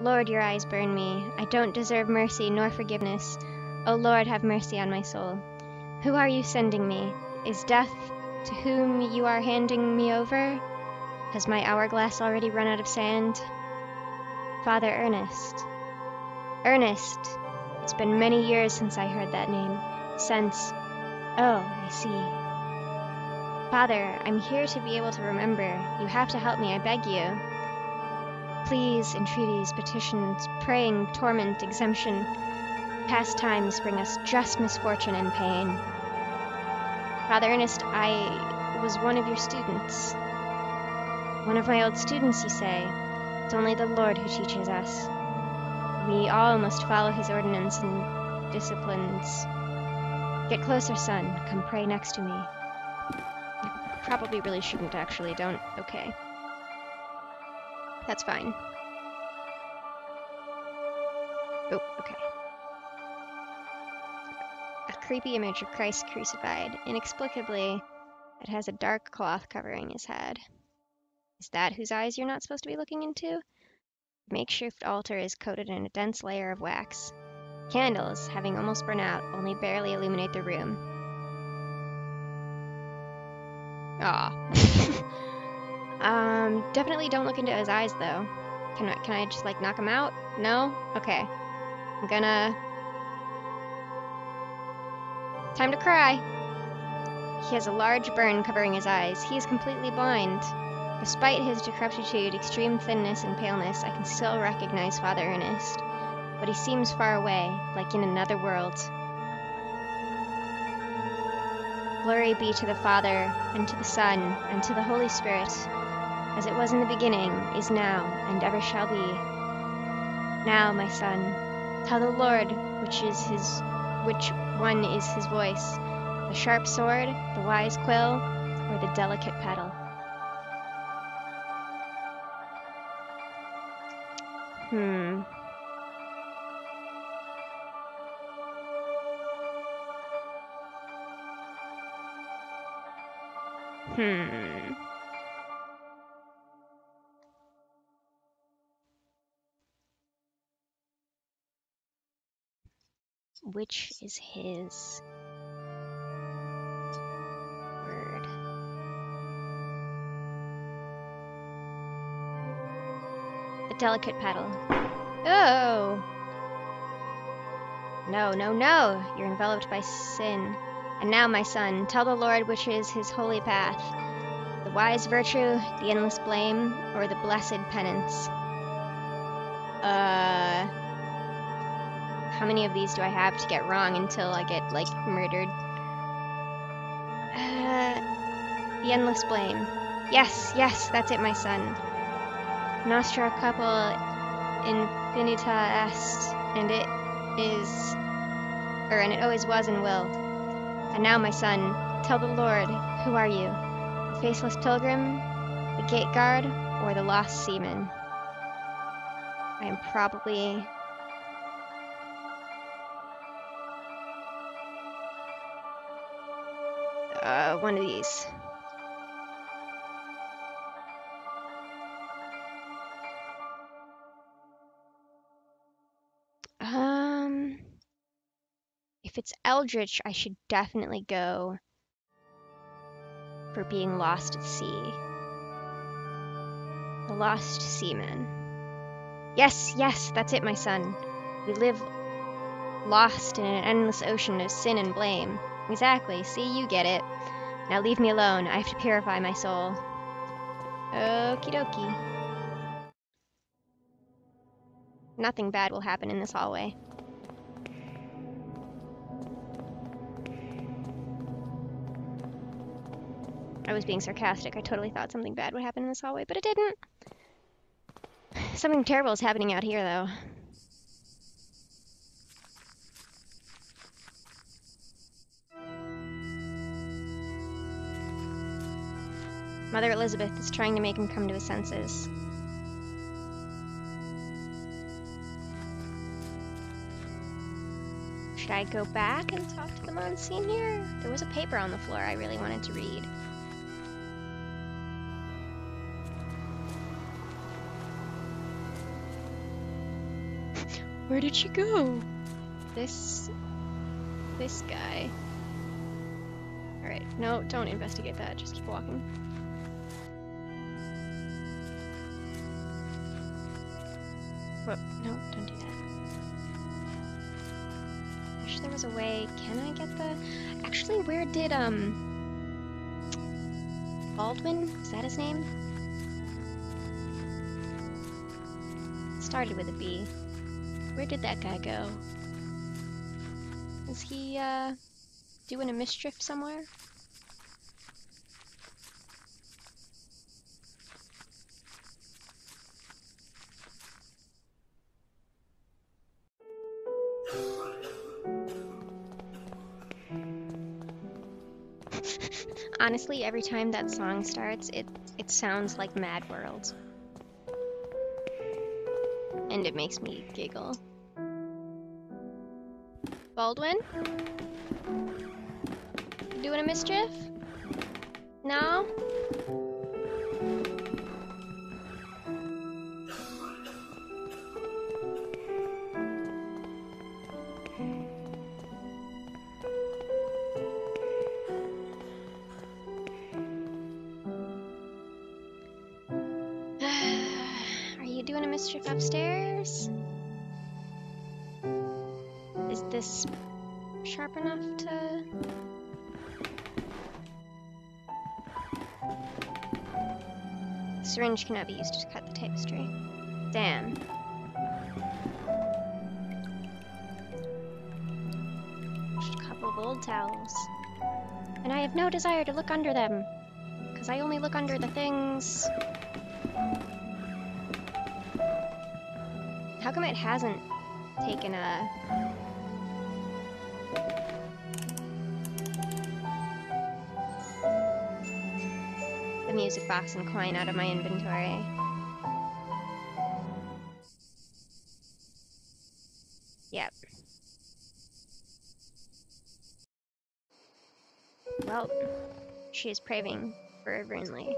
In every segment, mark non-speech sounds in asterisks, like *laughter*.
Lord, your eyes burn me. I don't deserve mercy nor forgiveness. O Lord, have mercy on my soul. Who are you sending me? Is death to whom you are handing me over? Has my hourglass already run out of sand? Father Ernest. Ernest! It's been many years since I heard that name. Since. Oh, I see. Father, I'm here to be able to remember. You have to help me, I beg you. Pleas, entreaties, petitions, praying, torment, exemption. Past times bring us just misfortune and pain. Father Ernest, I was one of your students. One of my old students, you say. It's only the Lord who teaches us. We all must follow his ordinance and disciplines. Get closer, son. Come pray next to me. Probably really shouldn't, actually. Don't. Okay. That's fine. Oh, okay. A creepy image of Christ crucified. Inexplicably, it has a dark cloth covering his head. Is that whose eyes you're not supposed to be looking into? The makeshift altar is coated in a dense layer of wax. Candles, having almost burned out, only barely illuminate the room. Ah. *laughs* um, definitely don't look into his eyes, though. Can I, can I just, like, knock him out? No? Okay. I'm gonna... Time to cry! He has a large burn covering his eyes. He is completely blind. Despite his decrepitude, extreme thinness, and paleness, I can still recognize Father Ernest. But he seems far away, like in another world. Glory be to the Father, and to the Son, and to the Holy Spirit, as it was in the beginning, is now, and ever shall be. Now, my son, tell the Lord which is his which one is his voice, the sharp sword, the wise quill, or the delicate petal. Hmm. Hmm. Which is his word? The delicate petal. Oh! No, no, no! You're enveloped by sin. And now, my son, tell the Lord which is his holy path the wise virtue, the endless blame, or the blessed penance. Uh. How many of these do I have to get wrong until I get, like, murdered? Uh. The endless blame. Yes, yes, that's it, my son. Nostra culpa infinita est, and it is, or and it always was and will. And now, my son, tell the Lord, who are you? The faceless pilgrim, the gate guard, or the lost seaman? I am probably. One of these. Um. If it's Eldritch, I should definitely go for being lost at sea. The Lost Seaman. Yes, yes, that's it, my son. We live lost in an endless ocean of sin and blame. Exactly, see, you get it. Now leave me alone, I have to purify my soul. Okie dokie. Nothing bad will happen in this hallway. I was being sarcastic. I totally thought something bad would happen in this hallway, but it didn't. Something terrible is happening out here, though. Mother Elizabeth is trying to make him come to his senses. Should I go back and talk to the Monsignor? There was a paper on the floor I really wanted to read. Where did she go? This. This guy. Alright, no, don't investigate that. Just keep walking. No, don't do that. Wish there was a way. Can I get the. Actually, where did, um. Baldwin? Is that his name? Started with a B. Where did that guy go? Is he, uh, doing a mischief somewhere? Honestly, every time that song starts, it it sounds like Mad World. And it makes me giggle. Baldwin? You doing a mischief? No? Upstairs? Is this sharp enough to. Syringe cannot be used to cut the tapestry. Damn. Just a couple of old towels. And I have no desire to look under them. Because I only look under the things. How come it hasn't taken a. the music box and coin out of my inventory? Yep. Well, she is craving fervently.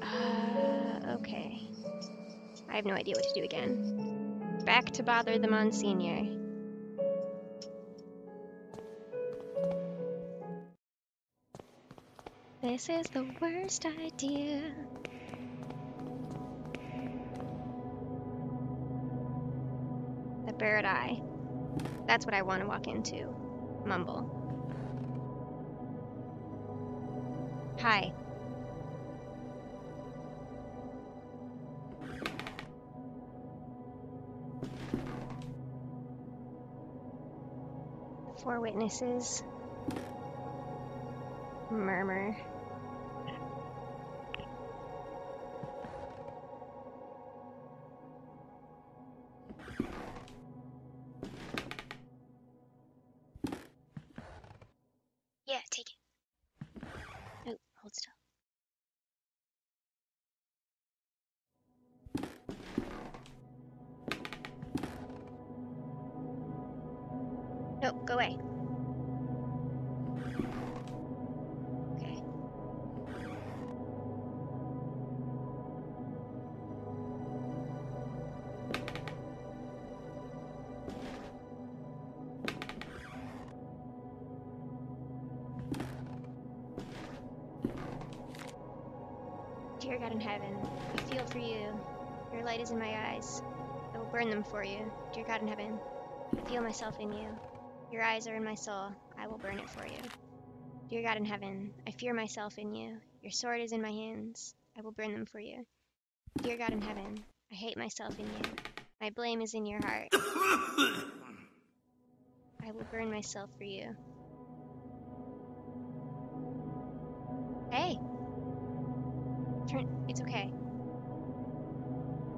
Uh, okay. I have no idea what to do again. Back to bother the Monsignor. This is the worst idea. The bird eye. That's what I want to walk into. Mumble. Hi. Four witnesses. Murmur. No, go away. Okay. Dear God in heaven, I feel for you. Your light is in my eyes. I will burn them for you. Dear God in heaven, I feel myself in you. Your eyes are in my soul. I will burn it for you. Dear God in heaven, I fear myself in you. Your sword is in my hands. I will burn them for you. Dear God in heaven, I hate myself in you. My blame is in your heart. I will burn myself for you. Hey! Turn. It's okay.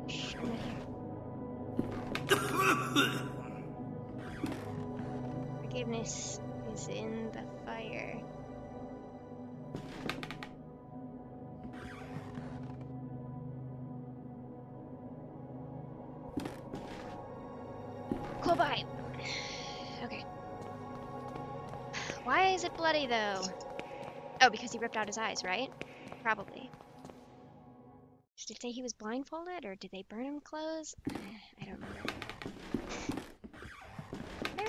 Shh, I'm not here. Forgiveness is in the fire. Bye. Okay. Why is it bloody though? Oh, because he ripped out his eyes, right? Probably. Did it say he was blindfolded or did they burn him clothes? I don't remember.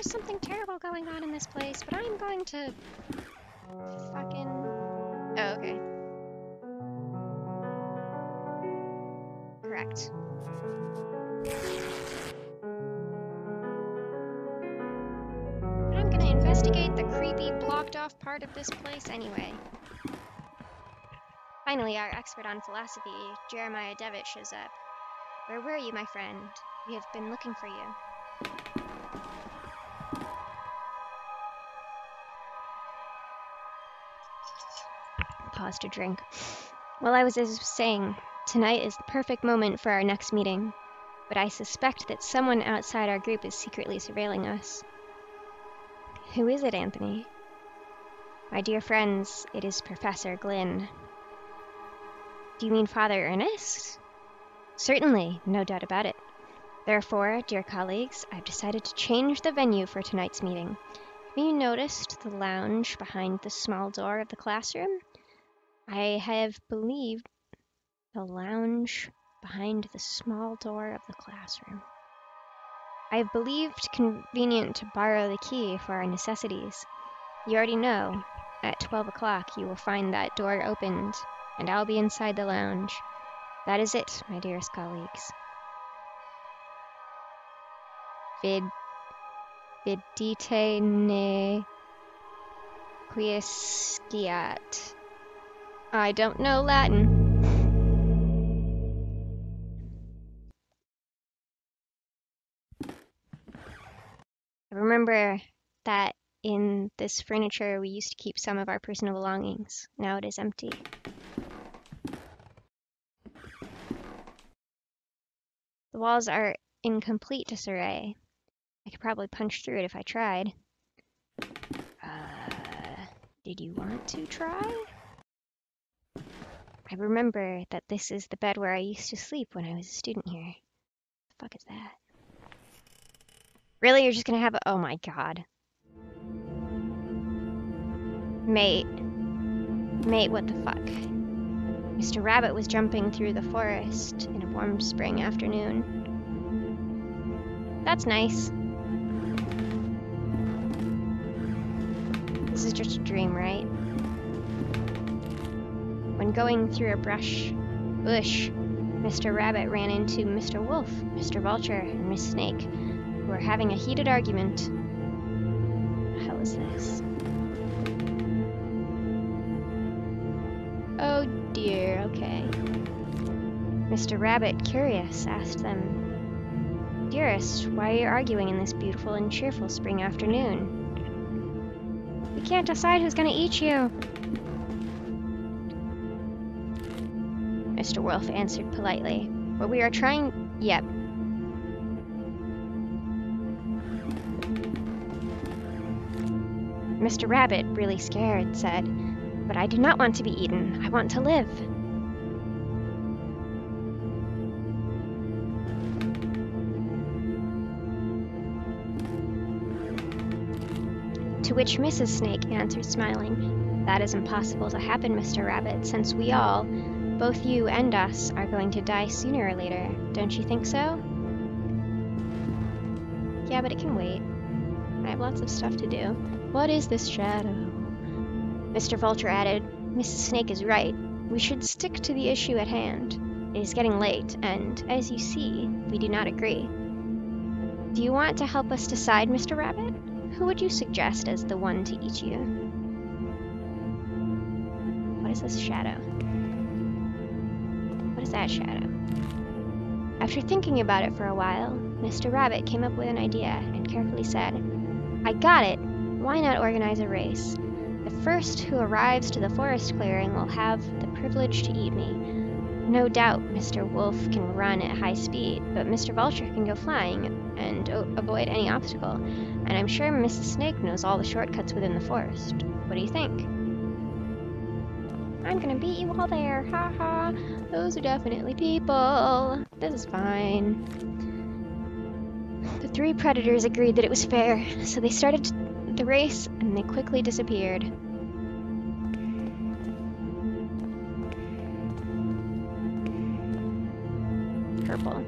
There's something terrible going on in this place, but I'm going to fucking. Oh, okay. Correct. But I'm gonna investigate the creepy, blocked off part of this place anyway. Finally, our expert on philosophy, Jeremiah Devitt, shows up. Where were you, my friend? We have been looking for you. Pause to drink. Well, I was as saying, tonight is the perfect moment for our next meeting, but I suspect that someone outside our group is secretly surveilling us. Who is it, Anthony? My dear friends, it is Professor Glynn. Do you mean Father Ernest? Certainly, no doubt about it. Therefore, dear colleagues, I've decided to change the venue for tonight's meeting. Have you noticed the lounge behind the small door of the classroom? I have believed the lounge behind the small door of the classroom. I have believed convenient to borrow the key for our necessities. You already know, at 12 o'clock you will find that door opened, and I'll be inside the lounge. That is it, my dearest colleagues. Vid vidite ne quiesciat. I don't know Latin. I remember that in this furniture we used to keep some of our personal belongings. Now it is empty. The walls are in complete disarray. I could probably punch through it if I tried. Uh, did you want to try? I remember that this is the bed where I used to sleep when I was a student here. The fuck is that? Really? You're just gonna have a- oh my god. Mate. Mate, what the fuck? Mr. Rabbit was jumping through the forest in a warm spring afternoon. That's nice. This is just a dream, right? When going through a brush bush, Mr. Rabbit ran into Mr. Wolf, Mr. Vulture, and Miss Snake, who were having a heated argument. Hell is this? Oh dear, okay. Mr. Rabbit, curious, asked them, Dearest, why are you arguing in this beautiful and cheerful spring afternoon? We can't decide who's gonna eat you. Mr. Wolf answered politely. But we are trying. Yep. Mr. Rabbit, really scared, said, But I do not want to be eaten. I want to live. To which Mrs. Snake answered, smiling, That is impossible to happen, Mr. Rabbit, since we all, both you and us, are going to die sooner or later. Don't you think so? Yeah, but it can wait. I have lots of stuff to do. What is this shadow? Mr. Vulture added, Mrs. Snake is right. We should stick to the issue at hand. It is getting late, and, as you see, we do not agree. Do you want to help us decide, Mr. Rabbit? Who would you suggest as the one to eat you? What is this shadow? Is that shadow? After thinking about it for a while, Mr. Rabbit came up with an idea and carefully said, I got it! Why not organize a race? The first who arrives to the forest clearing will have the privilege to eat me. No doubt Mr. Wolf can run at high speed, but Mr. Vulture can go flying and avoid any obstacle, and I'm sure Mrs. Snake knows all the shortcuts within the forest. What do you think? I'm gonna beat you all there, ha ha. Those are definitely people. This is fine. The three predators agreed that it was fair, so they started the race and they quickly disappeared. purple.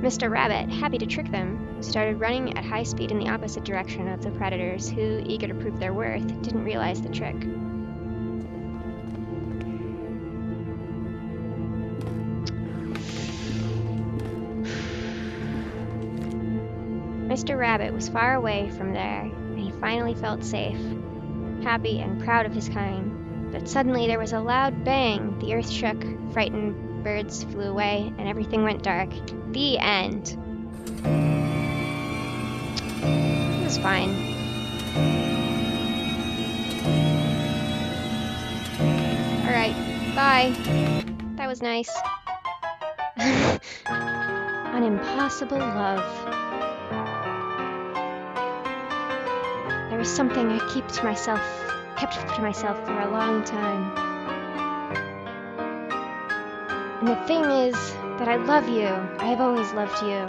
Mr. Rabbit, happy to trick them, started running at high speed in the opposite direction of the predators, who, eager to prove their worth, didn't realize the trick. Mr. Rabbit was far away from there, and he finally felt safe, happy and proud of his kind. But suddenly there was a loud bang. The earth shook, frightened birds flew away, and everything went dark. The end. It was fine. Alright, bye. That was nice. *laughs* An impossible love. There was something I keep to myself, kept to myself for a long time. And the thing is that I love you. I have always loved you.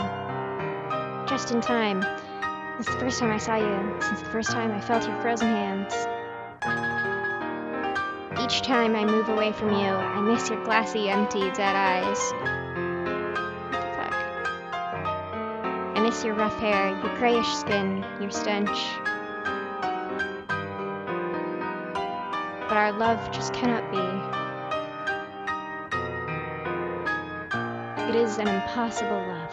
Just in time. It's the first time I saw you, since the first time I felt your frozen hands. Each time I move away from you, I miss your glassy, empty, dead eyes. What the fuck? I miss your rough hair, your grayish skin, your stench. But our love just cannot be. It is an impossible love.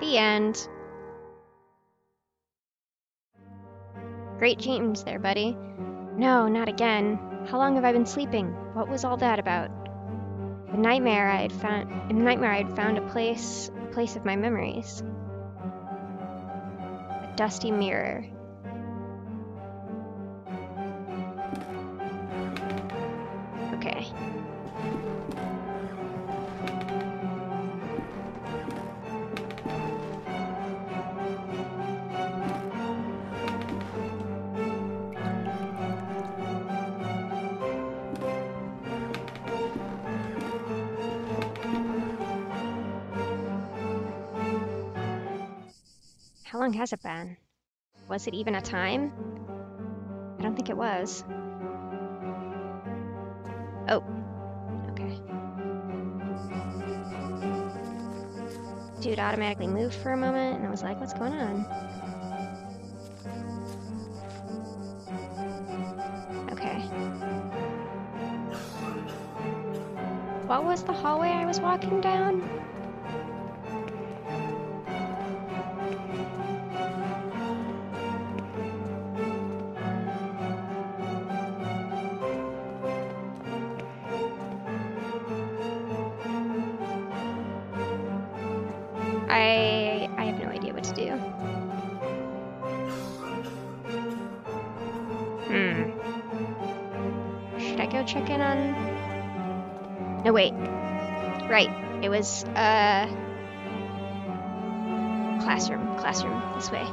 The end. Great dreams there, buddy. No, not again. How long have I been sleeping? What was all that about? A nightmare I had found in the nightmare I had found a place a place of my memories. Dusty mirror. How long has it been? Was it even a time? I don't think it was. Oh. Okay. Dude automatically moved for a moment, and I was like, what's going on? Okay. What was the hallway I was walking down? I I have no idea what to do. Hmm. Should I go check in on? No wait. Right. It was uh classroom. Classroom. This way.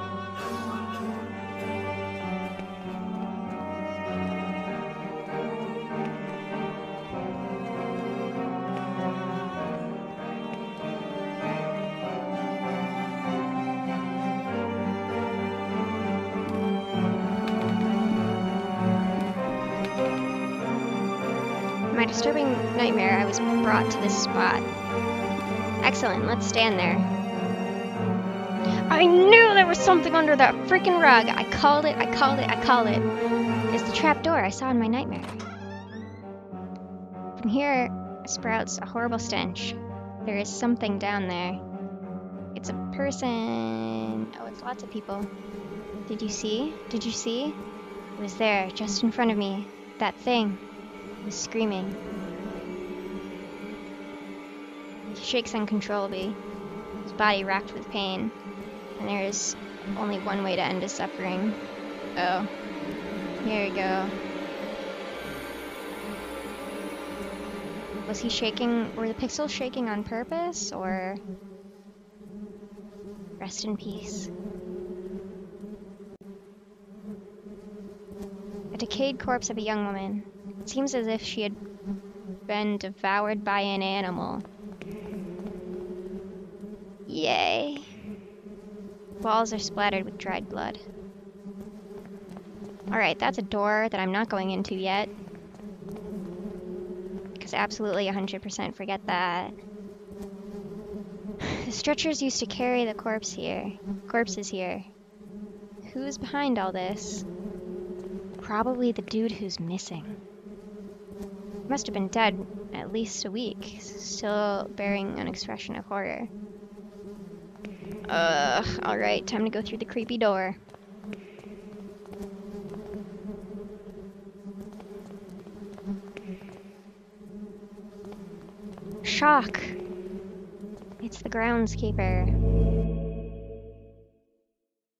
Disturbing nightmare, I was brought to this spot. Excellent, let's stand there. I knew there was something under that freaking rug. I called it, I called it, I called it. It's the trap door I saw in my nightmare. From here sprouts a horrible stench. There is something down there. It's a person. Oh, it's lots of people. Did you see? Did you see? It was there, just in front of me. That thing was screaming. Shakes uncontrollably, his body racked with pain, and there is only one way to end his suffering. Oh, here we go. Was he shaking? Were the pixels shaking on purpose, or. Rest in peace. A decayed corpse of a young woman. It seems as if she had been devoured by an animal. Yay. Walls are splattered with dried blood. Alright, that's a door that I'm not going into yet. because absolutely 100% forget that. *sighs* The stretchers used to carry the corpse here, corpses here. Who's behind all this? Probably the dude who's missing. Must have been dead at least a week, still bearing an expression of horror. Ugh, alright, time to go through the creepy door. Shock! It's the groundskeeper.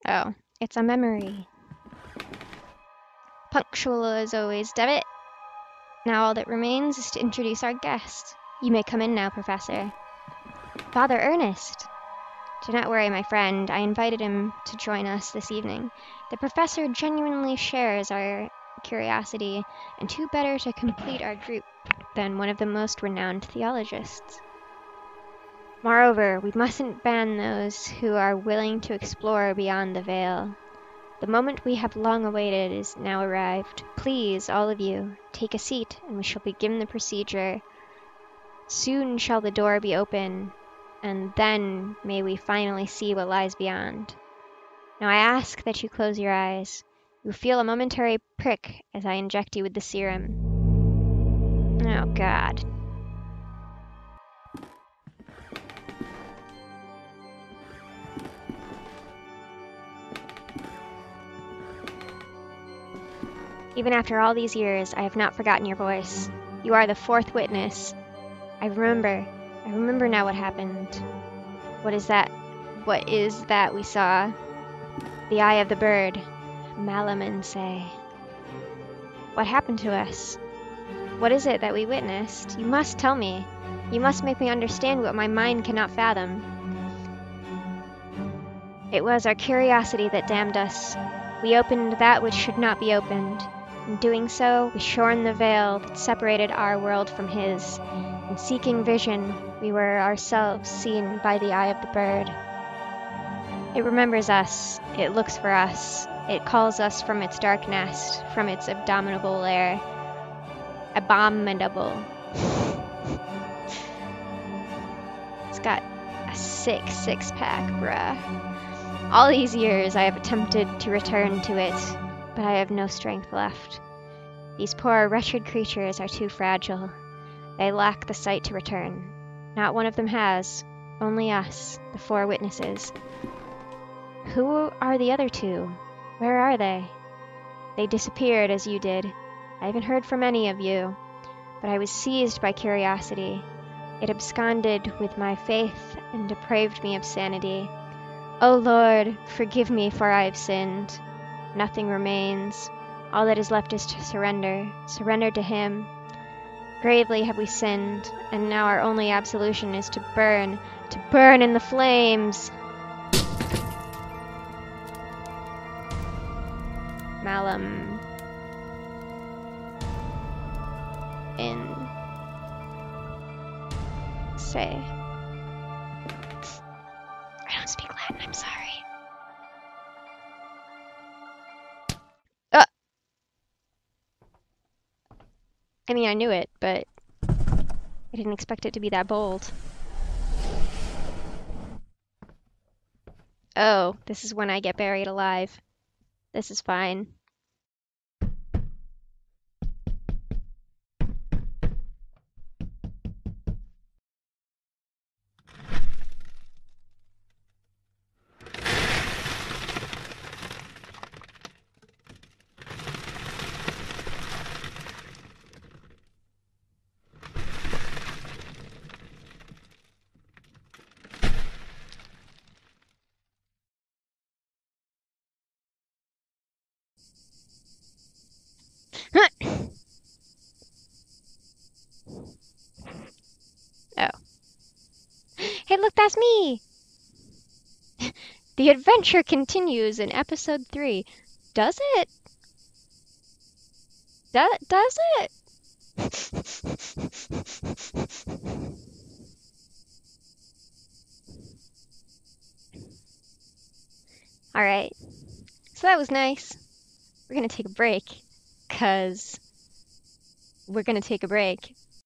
Oh, it's a memory. Punctual as always, Devitt. Now all that remains is to introduce our guest. You may come in now, Professor. Father Ernest! Do not worry, my friend. I invited him to join us this evening. The professor genuinely shares our curiosity, and who better to complete our group than one of the most renowned theologists? Moreover, we mustn't ban those who are willing to explore beyond the veil. The moment we have long awaited is now arrived. Please, all of you, take a seat, and we shall begin the procedure. Soon shall the door be open, and then may we finally see what lies beyond. Now I ask that you close your eyes. You feel a momentary prick as I inject you with the serum. Oh, God. Even after all these years, I have not forgotten your voice. You are the fourth witness. I remember. I remember now what happened. What is that? What is that we saw? The eye of the bird. Malaman say. What happened to us? What is it that we witnessed? You must tell me. You must make me understand what my mind cannot fathom. It was our curiosity that damned us. We opened that which should not be opened. In doing so, we shorn the veil that separated our world from his. In seeking vision, we were ourselves seen by the eye of the bird. It remembers us, it looks for us, it calls us from its dark nest, from its abominable lair. Abominable. *laughs* it's got a sick six pack, bruh. All these years I have attempted to return to it, but I have no strength left. These poor, wretched creatures are too fragile. They lack the sight to return. Not one of them has, only us, the four witnesses. Who are the other two? Where are they? They disappeared as you did. I haven't heard from any of you, but I was seized by curiosity. It absconded with my faith and depraved me of sanity. O oh Lord, forgive me, for I have sinned. Nothing remains. All that is left is to surrender, surrender to Him. Gravely have we sinned, and now our only absolution is to burn, to burn in the flames. Malum. In. Say. I don't speak Latin, I'm sorry. Uh. I mean, I knew it, but I didn't expect it to be that bold. Oh, this is when I get buried alive. This is fine. that's me! The adventure continues in episode 3. Does it? Do does it? *laughs* Alright. So that was nice. We're gonna take a break. Cause we're gonna take a break.